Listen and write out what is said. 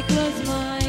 I close my eyes.